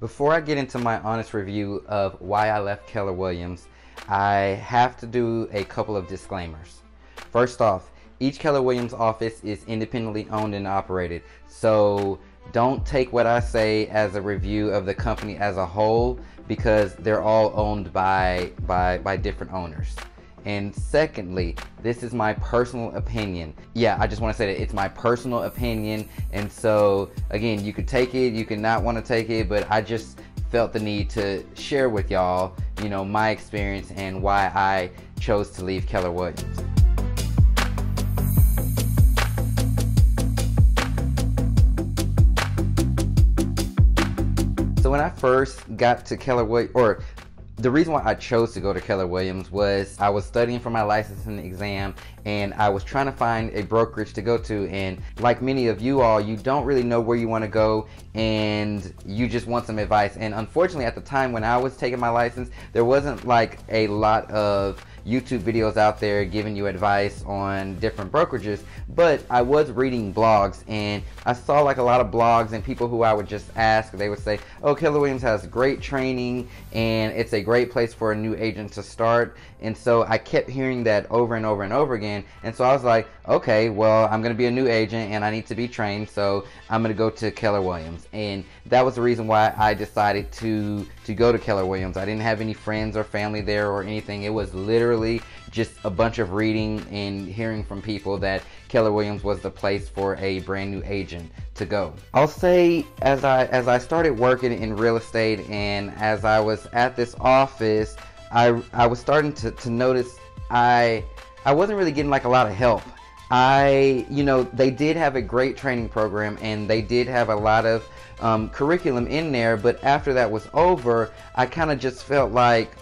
Before I get into my honest review of why I left Keller Williams, I have to do a couple of disclaimers. First off, each Keller Williams office is independently owned and operated, so don't take what I say as a review of the company as a whole because they're all owned by by by different owners. And secondly, this is my personal opinion. Yeah, I just want to say that it's my personal opinion. And so, again, you could take it, you could not want to take it, but I just felt the need to share with y'all, you know, my experience and why I chose to leave Keller Williams. So when I first got to Keller Williams, or the reason why I chose to go to Keller Williams was I was studying for my licensing exam and I was trying to find a brokerage to go to. And like many of you all, you don't really know where you want to go and you just want some advice. And unfortunately, at the time when I was taking my license, there wasn't like a lot of YouTube videos out there giving you advice on different brokerages, but I was reading blogs and I saw like a lot of blogs and people who I would just ask, they would say, Oh, Keller Williams has great training and it's a great place for a new agent to start. And so I kept hearing that over and over and over again. And so I was like, okay, well, I'm going to be a new agent and I need to be trained. So I'm going to go to Keller Williams. And that was the reason why I decided to, to go to Keller Williams. I didn't have any friends or family there or anything. It was literally just a bunch of reading and hearing from people that Keller Williams was the place for a brand new agent to go. I'll say as I as I started working in real estate and as I was at this office, I I was starting to, to notice I I wasn't really getting like a lot of help. I, you know, they did have a great training program and they did have a lot of um, curriculum in there, but after that was over, I kind of just felt like,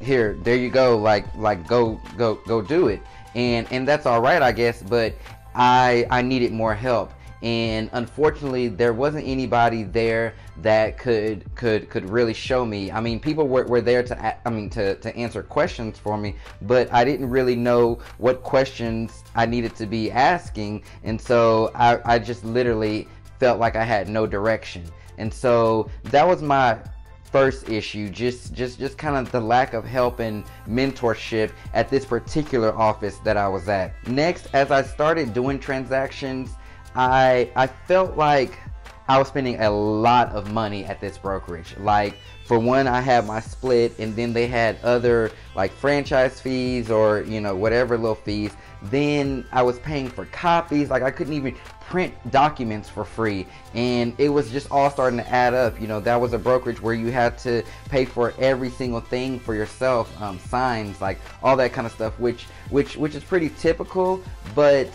here, there you go, like, like go, go, go do it, and and that's all right, I guess, but I I needed more help and unfortunately there wasn't anybody there that could could could really show me. I mean people were, were there to i mean to, to answer questions for me but i didn't really know what questions i needed to be asking. And so i, I just literally felt like i had no direction. And so that was my first issue just just just kind of the lack of help and mentorship at this particular office that i was at. Next as i started doing transactions I I felt like I was spending a lot of money at this brokerage. Like for one, I had my split, and then they had other like franchise fees or you know whatever little fees. Then I was paying for copies. Like I couldn't even print documents for free, and it was just all starting to add up. You know that was a brokerage where you had to pay for every single thing for yourself, um, signs, like all that kind of stuff, which which which is pretty typical, but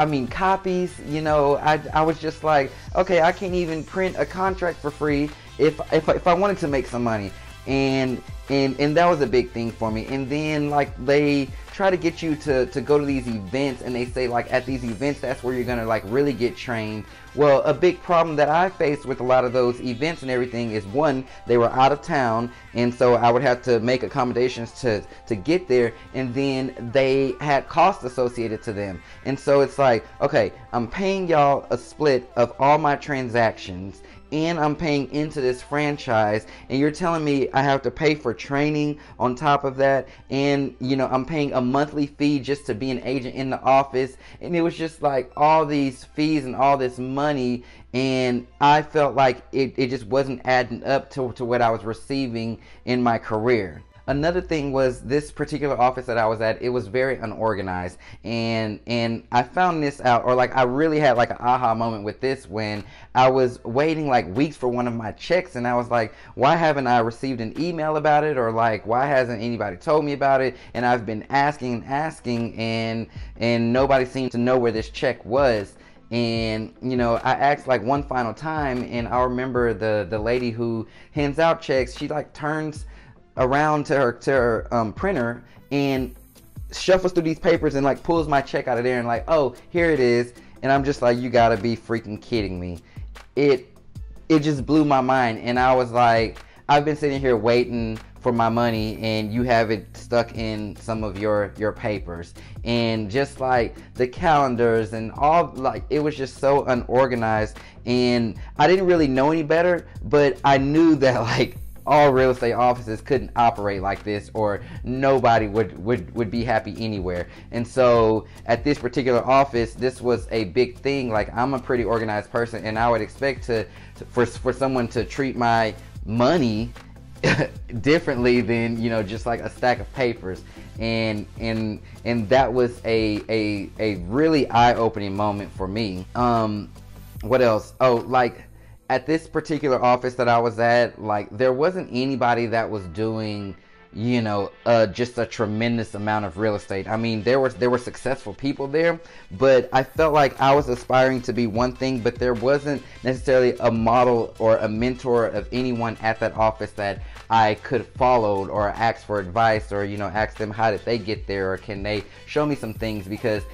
I mean, copies, you know, I, I was just like, okay, I can't even print a contract for free if, if, if I wanted to make some money. And, and, and that was a big thing for me. And then, like, they try to get you to, to go to these events and they say, like, at these events, that's where you're to, like, really get trained. Well, a big problem that I faced with a lot of those events and everything is one, they were out of town, and so I would have to make accommodations to to get there, and then they had costs associated to them. And so it's like, okay, I'm paying y'all a split of all my transactions, and I'm paying into this franchise and you're telling me I have to pay for training on top of that and you know I'm paying a monthly fee just to be an agent in the office and it was just like all these fees and all this money and I felt like it, it just wasn't adding up to, to what I was receiving in my career. Another thing was this particular office that I was at, it was very unorganized. And and I found this out or like I really had like an aha moment with this when I was waiting like weeks for one of my checks and I was like, why haven't I received an email about it or like why hasn't anybody told me about it? And I've been asking and asking and and nobody seemed to know where this check was and you know i asked like one final time and i remember the the lady who hands out checks she like turns around to her to her um, printer and shuffles through these papers and like pulls my check out of there and like, oh, here it is. And I'm just like, you gotta be freaking kidding me. It it just blew my mind and I was like, I've been sitting here waiting for my money and you have it stuck in some of your your papers and just like the calendars and all like it was just so unorganized and I didn't really know any better but I knew that like all real estate offices couldn't operate like this or nobody would, would, would be happy anywhere. And so at this particular office, this was a big thing. Like I'm a pretty organized person and I would expect to, to for, for someone to treat my money differently than you know just like a stack of papers and and and that was a a, a really eye-opening moment for me um what else oh like at this particular office that I was at, like there wasn't anybody that was doing, you know, uh, just a tremendous amount of real estate. I mean, there was there were successful people there, but I felt like I was aspiring to be one thing, but there wasn't necessarily a model or a mentor of anyone at that office that I could follow or ask for advice or you know ask them how did they get there or can they show me some things because,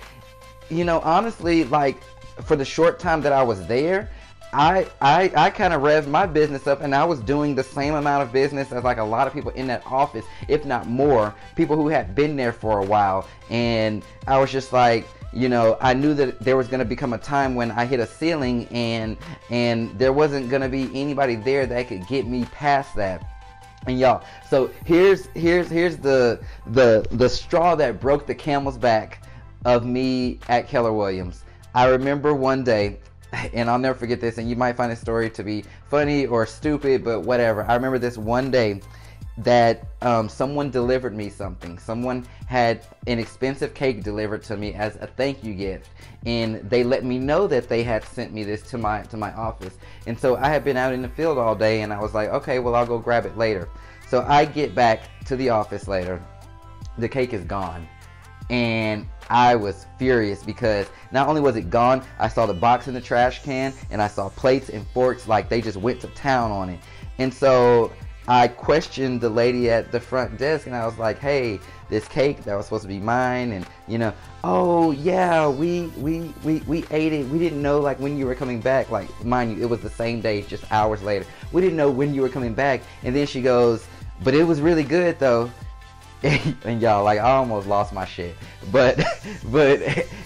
you know, honestly, like for the short time that I was there I I, I kind of revved my business up and I was doing the same amount of business as like a lot of people in that office, if not more, people who had been there for a while. And I was just like, you know, I knew that there was going to become a time when I hit a ceiling and and there wasn't going to be anybody there that could get me past that. And y'all, so here's here's here's the the the straw that broke the camel's back of me at Keller Williams. I remember one day and I'll never forget this. And you might find this story to be funny or stupid, but whatever. I remember this one day that um, someone delivered me something. Someone had an expensive cake delivered to me as a thank you gift, and they let me know that they had sent me this to my to my office. And so I had been out in the field all day, and I was like, okay, well I'll go grab it later. So I get back to the office later. The cake is gone and I was furious because not only was it gone, I saw the box in the trash can and I saw plates and forks like they just went to town on it. And so I questioned the lady at the front desk and I was like, "Hey, this cake that was supposed to be mine and you know, oh yeah, we we we we ate it. We didn't know like when you were coming back. Like mind you, it was the same day, just hours later. We didn't know when you were coming back." And then she goes, "But it was really good though." and y'all like I almost lost my shit. But but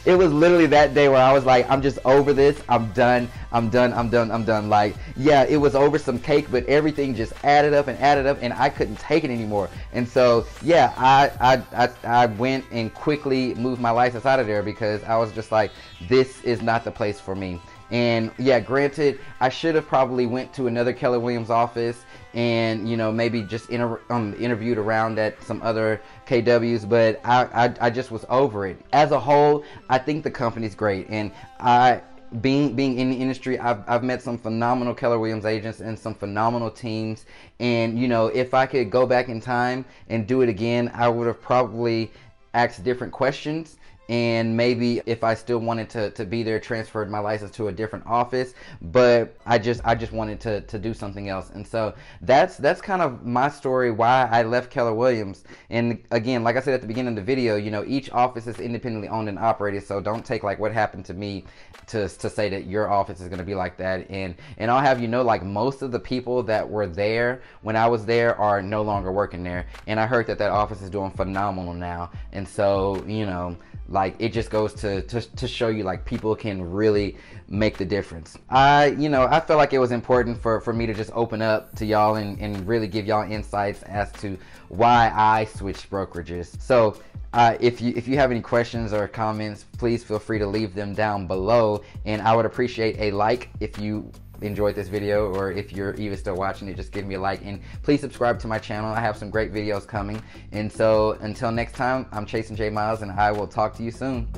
it was literally that day where I was like I'm just over this. I'm done. I'm done. I'm done. I'm done. Like yeah it was over some cake but everything just added up and added up and I couldn't take it anymore. And so yeah I I, I, I went and quickly moved my license out of there because I was just like this is not the place for me and yeah granted I should have probably went to another Keller Williams office and you know maybe just inter- um, interviewed around at some other KWs, but I, I, I just was over it. As a whole, I think the company's great, and I being being in the industry, I've I've met some phenomenal Keller Williams agents and some phenomenal teams. And you know, if I could go back in time and do it again, I would have probably asked different questions and maybe if I still wanted to, to be there, transferred my license to a different office. But I just I just wanted to, to do something else, and so that's that's kind of my story why I left Keller Williams. And again, like I said at the beginning of the video, you know each office is independently owned and operated, so don't take like what happened to me to to say that your office is going to be like that. And and I'll have you know like most of the people that were there when I was there are no longer working there, and I heard that that office is doing phenomenal now. And so you know like it just goes to, to to show you like people can really make the difference. I you know i felt like it was important for for me to just open up to y'all and, and really give y'all insights as to why i switched brokerages. So uh, if you if you have any questions or comments please feel free to leave them down below. And i would appreciate a like if you enjoyed this video or if you're even still watching it just give me a like and please subscribe to my channel. I have some great videos coming. And so until next time i'm Chastin J Miles and i will talk to you soon